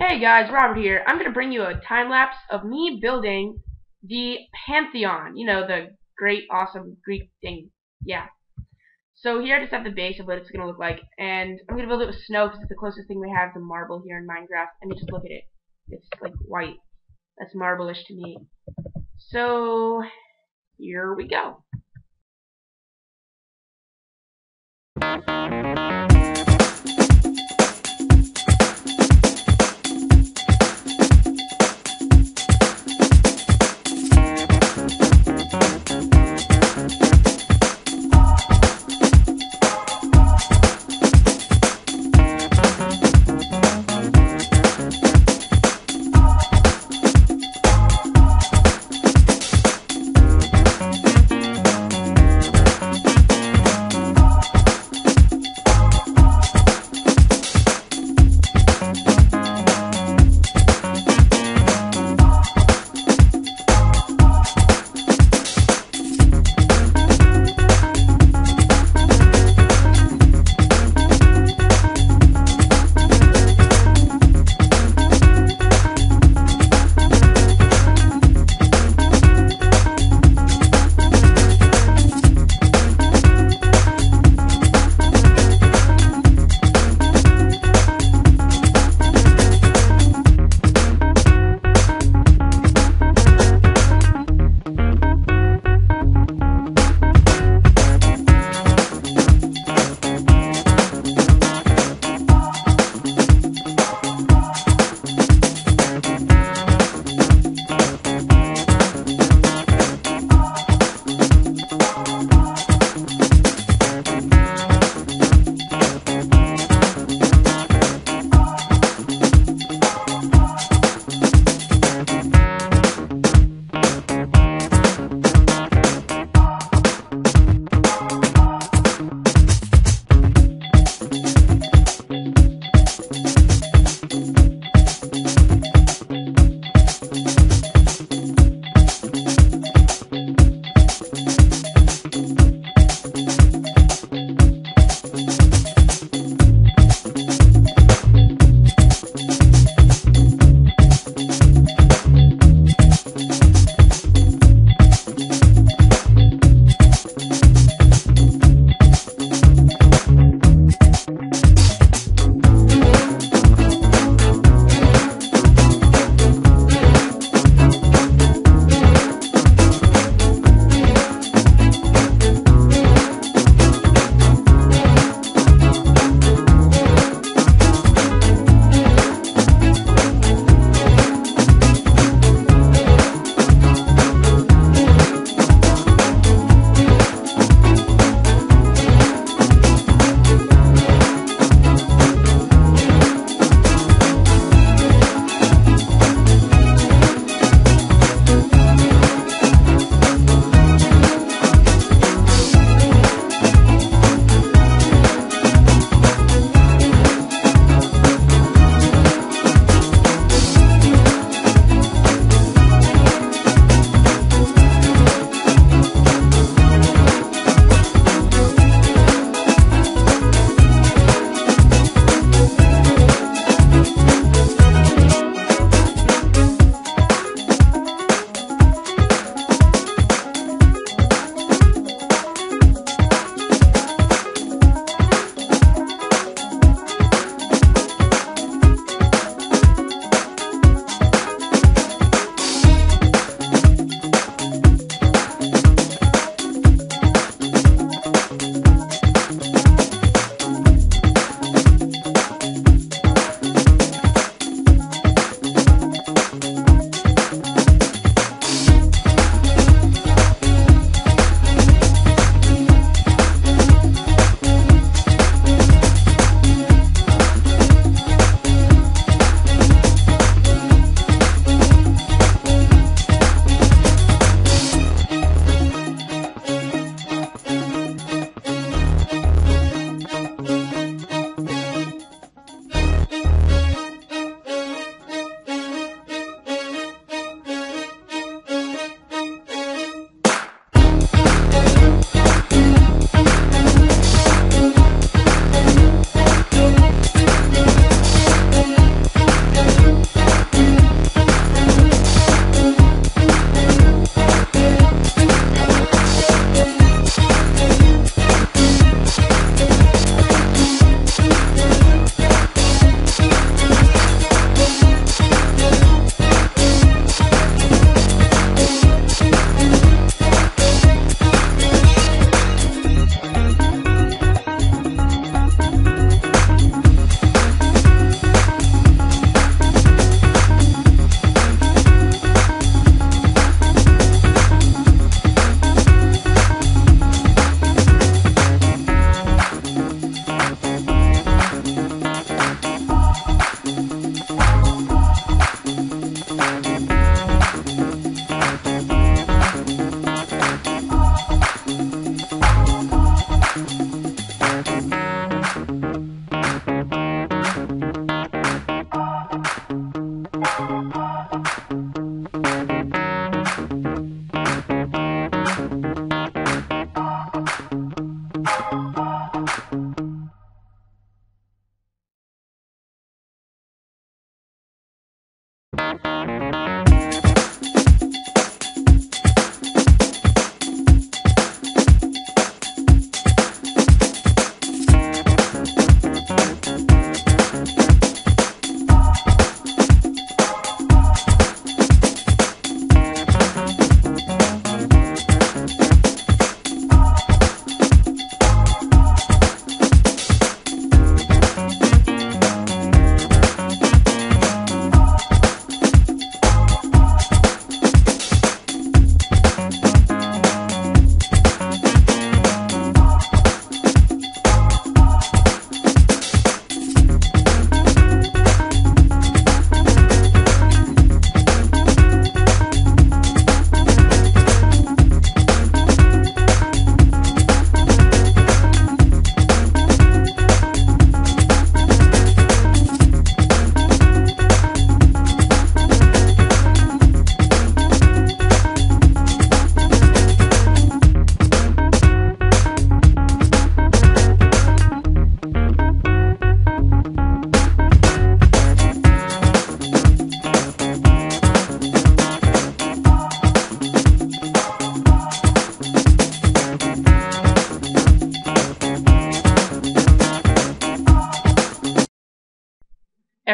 Hey guys, Robert here. I'm going to bring you a time lapse of me building the Pantheon. You know, the great, awesome Greek thing. Yeah. So here I just have the base of what it's going to look like. And I'm going to build it with snow because it's the closest thing we have to marble here in Minecraft. I mean, just look at it. It's like white. That's marble-ish to me. So, here we go.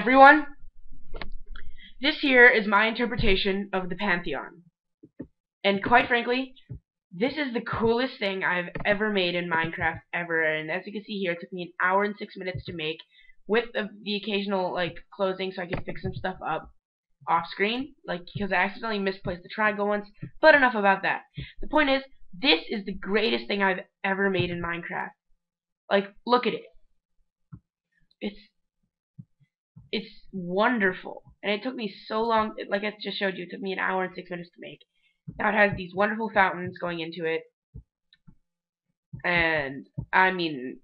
Everyone. This here is my interpretation of the Pantheon. And quite frankly, this is the coolest thing I've ever made in Minecraft ever. And as you can see here, it took me an hour and six minutes to make with the, the occasional like closing so I could fix some stuff up off screen, like because I accidentally misplaced the triangle once. But enough about that. The point is, this is the greatest thing I've ever made in Minecraft. Like, look at it. It's it's wonderful, and it took me so long. Like I just showed you, it took me an hour and six minutes to make. Now it has these wonderful fountains going into it, and I mean,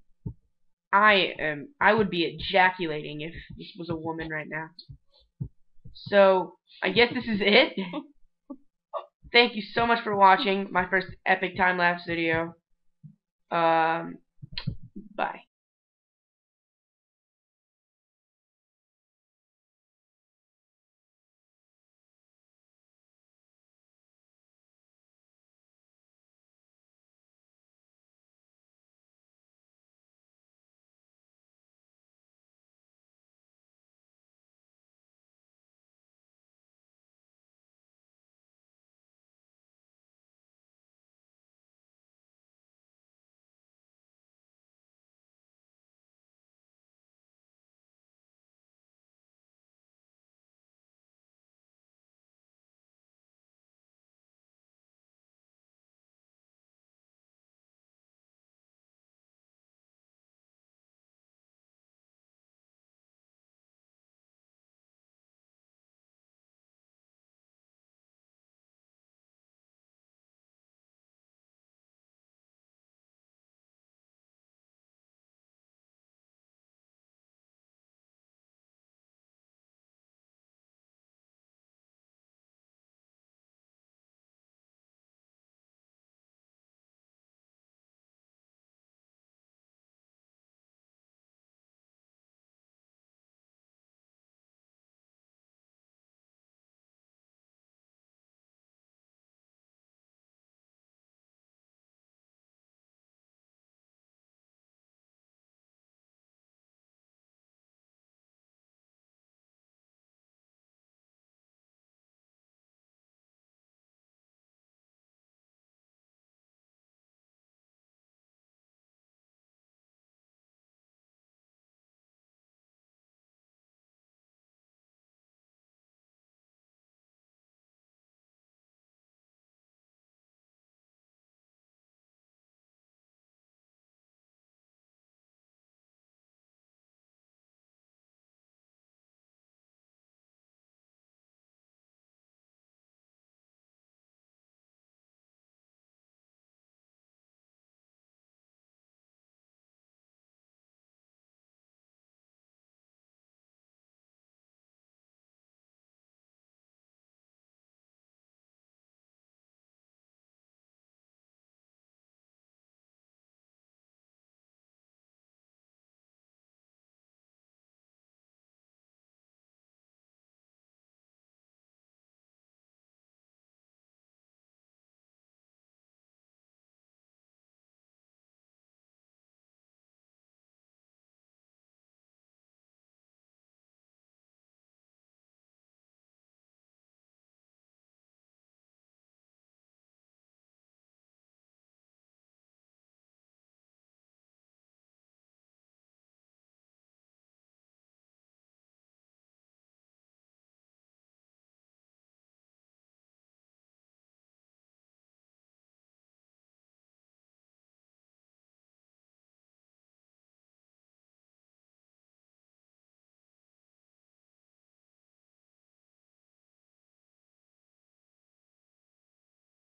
I am I would be ejaculating if this was a woman right now. So I guess this is it. Thank you so much for watching my first epic time lapse video. Um, bye.